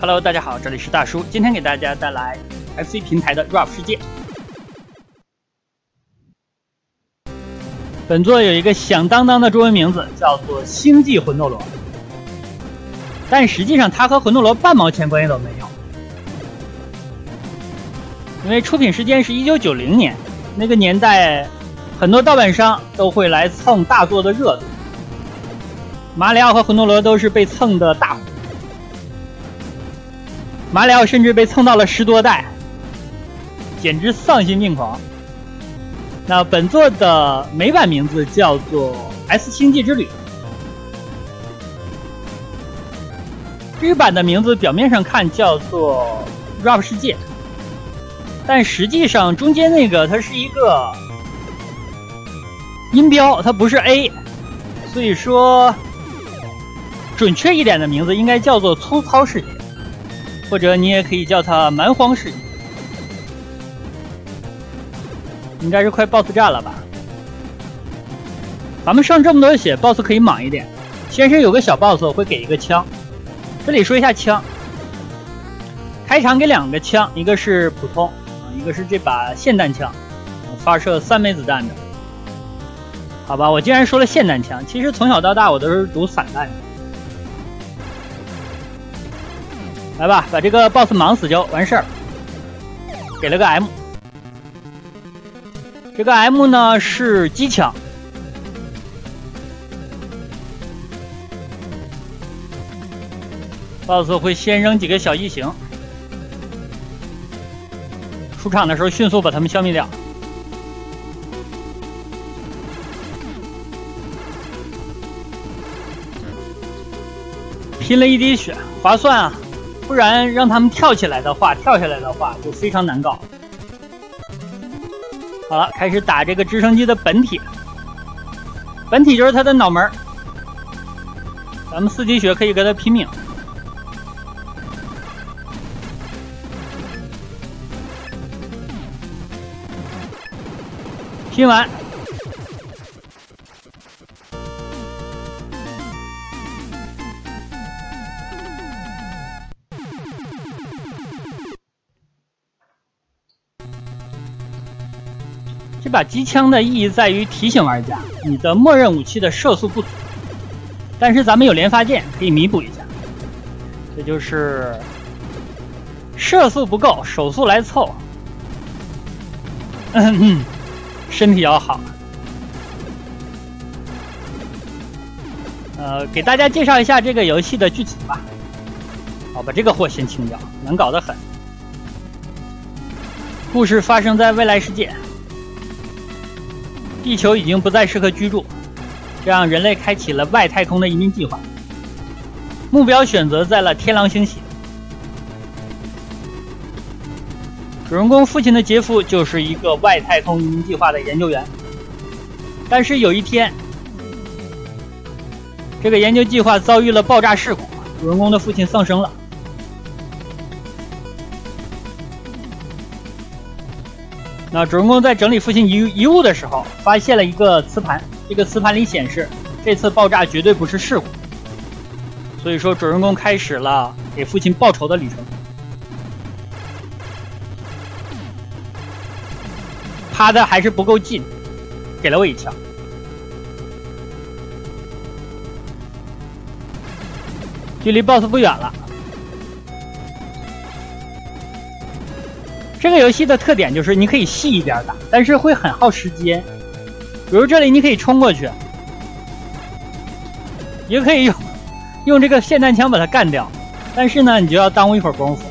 Hello，大家好，这里是大叔，今天给大家带来 FC 平台的 Rap 世界。本作有一个响当当的中文名字，叫做《星际魂斗罗》，但实际上它和魂斗罗半毛钱关系都没有，因为出品时间是一九九零年，那个年代很多盗版商都会来蹭大作的热度，马里奥和魂斗罗都是被蹭的大火。马里奥甚至被蹭到了十多代，简直丧心病狂。那本作的美版名字叫做《S 星际之旅》，日版的名字表面上看叫做《Rap 世界》，但实际上中间那个它是一个音标，它不是 A，所以说准确一点的名字应该叫做《粗糙世界》。或者你也可以叫它蛮荒世界，应该是快 BOSS 战了吧？咱们剩这么多血，BOSS 可以莽一点。先生有个小 BOSS 会给一个枪，这里说一下枪。开场给两个枪，一个是普通，一个是这把霰弹枪，发射三枚子弹的。好吧，我既然说了霰弹枪，其实从小到大我都是读散弹的。来吧，把这个 boss 忙死就完事儿。给了个 M，这个 M 呢是机枪，boss 会先扔几个小异形，出场的时候迅速把他们消灭掉。拼了一滴血，划算啊！不然让他们跳起来的话，跳下来的话就非常难搞。好了，开始打这个直升机的本体，本体就是它的脑门咱们四级血可以跟他拼命，拼完。把机枪的意义在于提醒玩家，你的默认武器的射速不足，但是咱们有连发剑可以弥补一下。这就是射速不够，手速来凑。嗯，身体要好。呃，给大家介绍一下这个游戏的剧情吧。好，把这个货先清掉，难搞得很。故事发生在未来世界。地球已经不再适合居住，这让人类开启了外太空的移民计划。目标选择在了天狼星系。主人公父亲的杰夫就是一个外太空移民计划的研究员。但是有一天，这个研究计划遭遇了爆炸事故，主人公的父亲丧生了。那主人公在整理父亲遗遗物的时候，发现了一个磁盘。这个磁盘里显示，这次爆炸绝对不是事故。所以说，主人公开始了给父亲报仇的旅程。趴的还是不够近，给了我一枪。距离 BOSS 不远了。这个游戏的特点就是你可以细一点打，但是会很耗时间。比如这里你可以冲过去，也可以用用这个霰弹枪把它干掉，但是呢，你就要耽误一会儿功夫。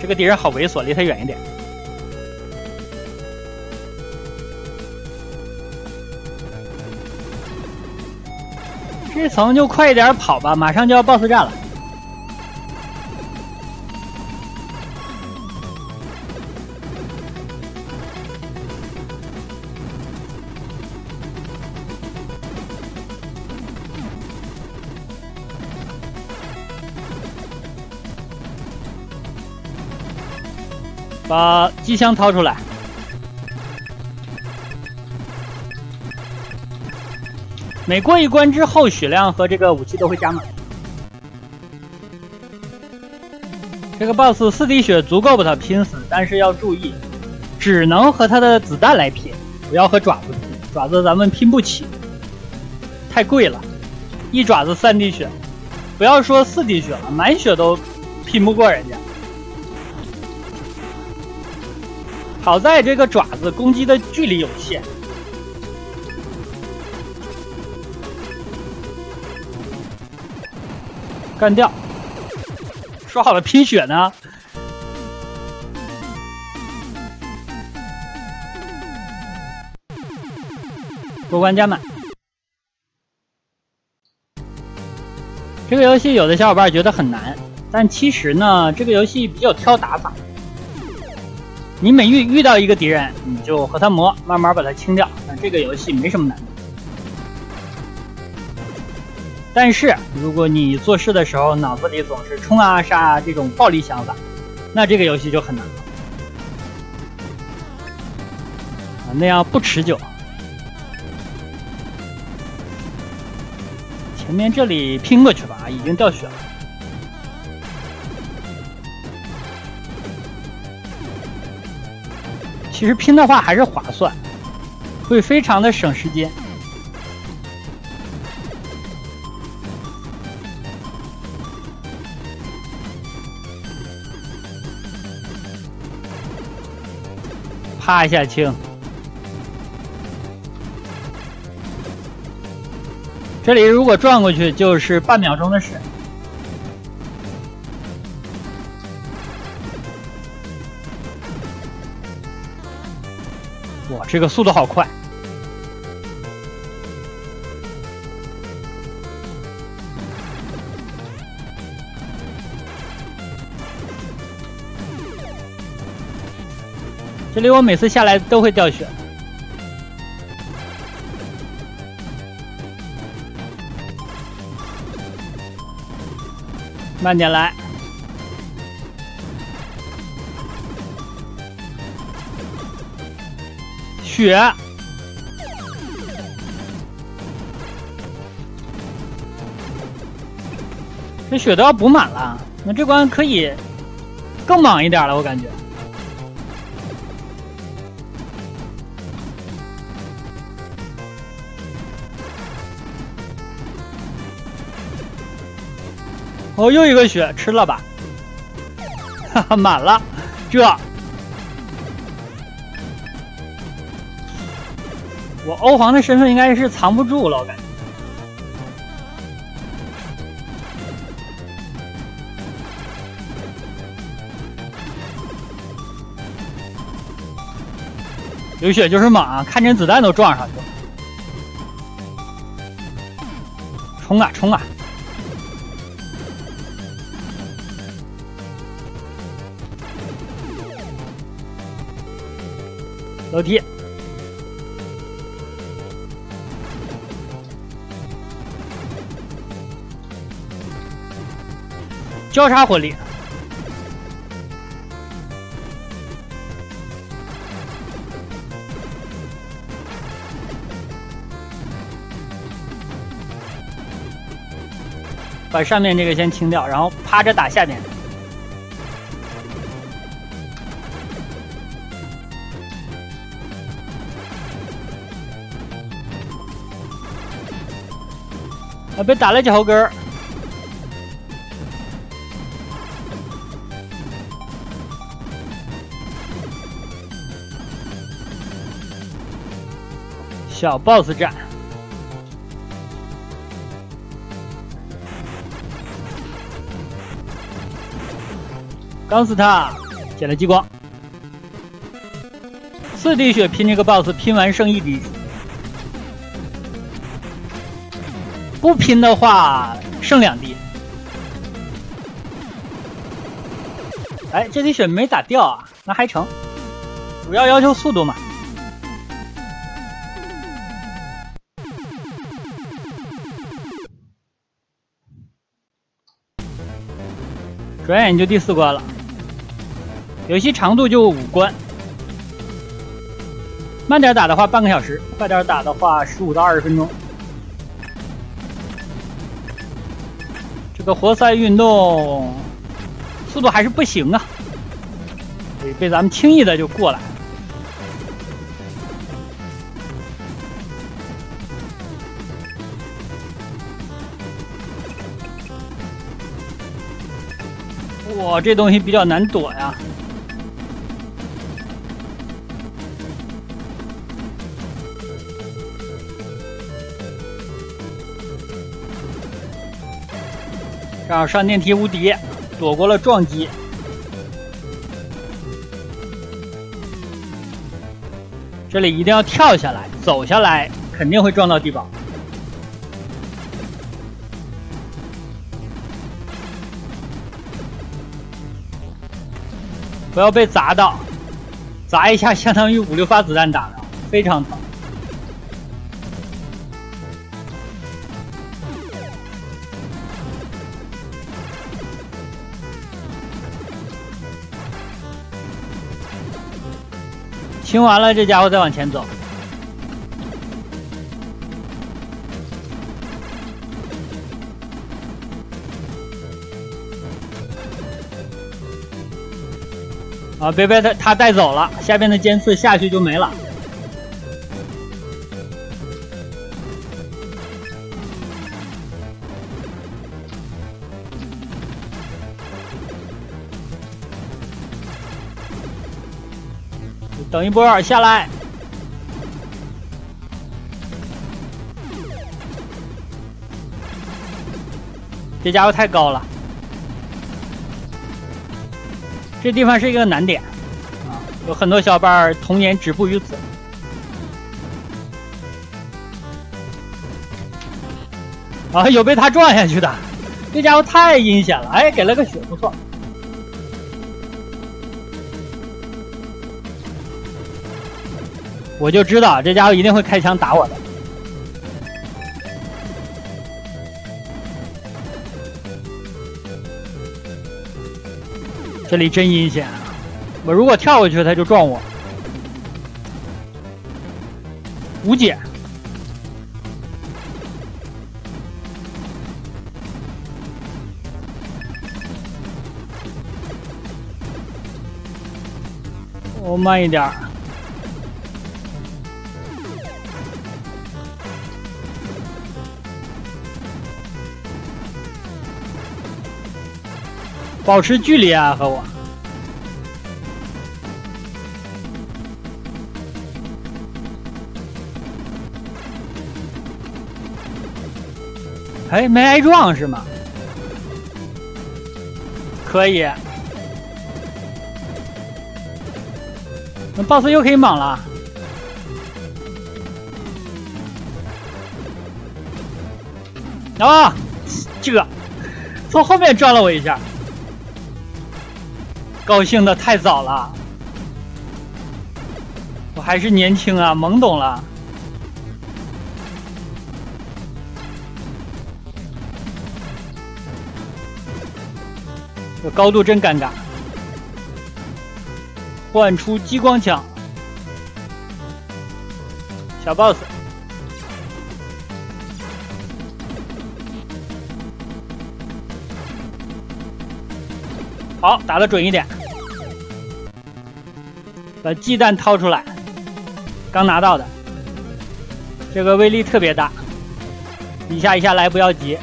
这个敌人好猥琐，离他远一点。这层就快一点跑吧，马上就要 BOSS 战了。把机枪掏出来，每过一关之后，血量和这个武器都会加满。这个 boss 四滴血足够把他拼死，但是要注意，只能和他的子弹来拼，不要和爪子拼。爪子咱们拼不起，太贵了，一爪子三滴血，不要说四滴血了，满血都拼不过人家。好在这个爪子攻击的距离有限，干掉。说好了拼血呢，过关加满。这个游戏有的小伙伴觉得很难，但其实呢，这个游戏比较挑打法。你每遇遇到一个敌人，你就和他磨，慢慢把他清掉。那这个游戏没什么难度。但是，如果你做事的时候脑子里总是冲啊杀啊这种暴力想法，那这个游戏就很难了。啊，那样不持久。前面这里拼过去吧，已经掉血了。其实拼的话还是划算，会非常的省时间。啪一下清，这里如果转过去就是半秒钟的事。哇，这个速度好快！这里我每次下来都会掉血，慢点来，血，这血都要补满了，那这关可以更莽一点了，我感觉。哦，又一个血吃了吧，哈哈，满了，这。我欧皇的身份应该是藏不住了，我感觉。流血就是猛啊，看见子弹都撞上去了，冲啊冲啊！楼梯，交叉火力，把上面这个先清掉，然后趴着打下面。啊！被打了脚后跟儿，小 boss 战，刚死他，捡了激光，四滴血拼这个 boss，拼完剩一滴。不拼的话，剩两滴。哎，这滴血没咋掉啊，那还成。主要要求速度嘛。转眼就第四关了，游戏长度就五关。慢点打的话半个小时，快点打的话十五到二十分钟。这个活塞运动速度还是不行啊，被被咱们轻易的就过来。哇，这东西比较难躲呀！正好上电梯无敌，躲过了撞击。这里一定要跳下来，走下来肯定会撞到地堡。不要被砸到，砸一下 相当于五六发子弹打的，非常疼。清完了，这家伙再往前走。啊！别被他他带走了，下边的尖刺下去就没了。等一波下来，这家伙太高了。这地方是一个难点，啊，有很多小伙伴童年止步于此。啊，有被他撞下去的，这家伙太阴险了！哎，给了个血，不错。我就知道这家伙一定会开枪打我的。这里真阴险啊！我如果跳过去，他就撞我。无解。我慢一点。保持距离啊，和我。哎，没挨撞是吗？可以。那 boss 又可以莽了。啊，这个从后面撞了我一下。高兴的太早了，我还是年轻啊，懵懂了。这高度真尴尬。换出激光枪，小 boss，好，打的准一点。把鸡蛋掏出来，刚拿到的，这个威力特别大，一下一下来不要急。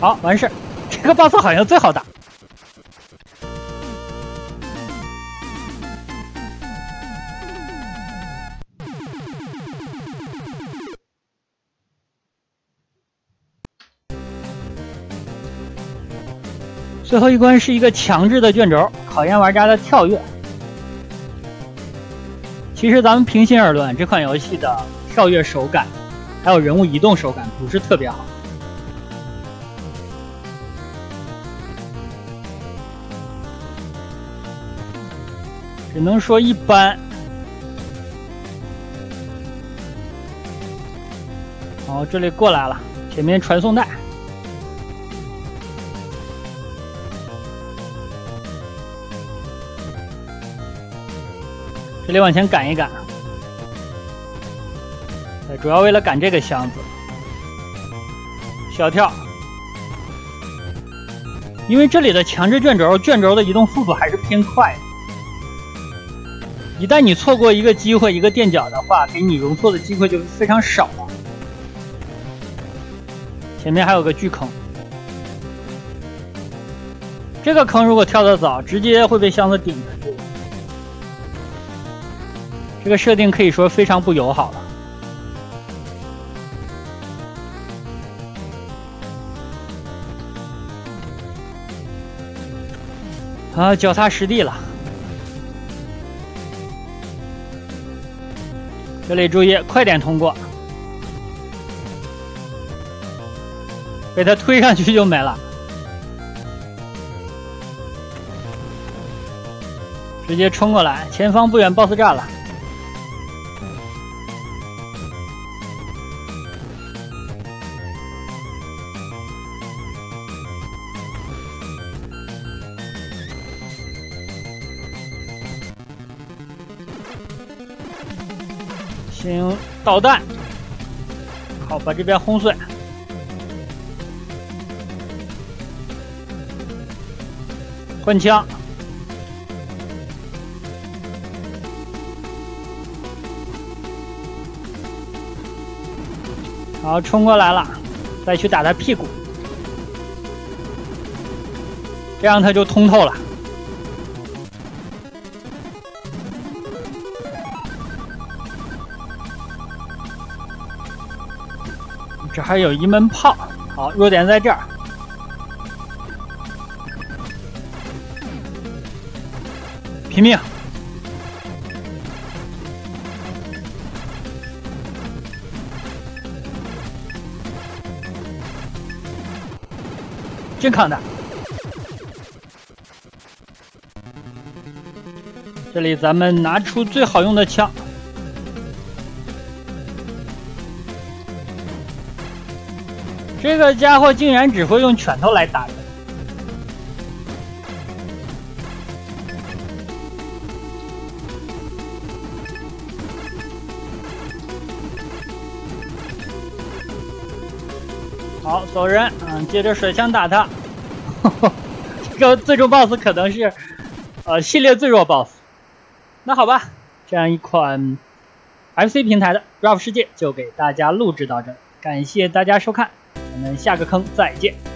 好，完事这个 boss 好像最好打。最后一关是一个强制的卷轴，考验玩家的跳跃。其实咱们平心而论，这款游戏的跳跃手感，还有人物移动手感不是特别好，只能说一般。好，这里过来了，前面传送带。这里往前赶一赶，主要为了赶这个箱子。小跳，因为这里的强制卷轴，卷轴的移动速度还是偏快的。一旦你错过一个机会，一个垫脚的话，给你容错的机会就非常少了。前面还有个巨坑，这个坑如果跳得早，直接会被箱子顶着。这个设定可以说非常不友好了。啊，脚踏实地了。这里注意，快点通过。被他推上去就没了，直接冲过来，前方不远 BOSS 战了。先用导弹，好，把这边轰碎。换枪，好，冲过来了，再去打他屁股，这样他就通透了。还有一门炮，好，弱点在这儿。拼命！健康的。这里咱们拿出最好用的枪。这个家伙竟然只会用拳头来打人！好，走人！嗯，接着水枪打他。这个最终 BOSS 可能是，呃，系列最弱 BOSS。那好吧，这样一款 FC 平台的 Rap 世界就给大家录制到这，感谢大家收看。我们下个坑再见。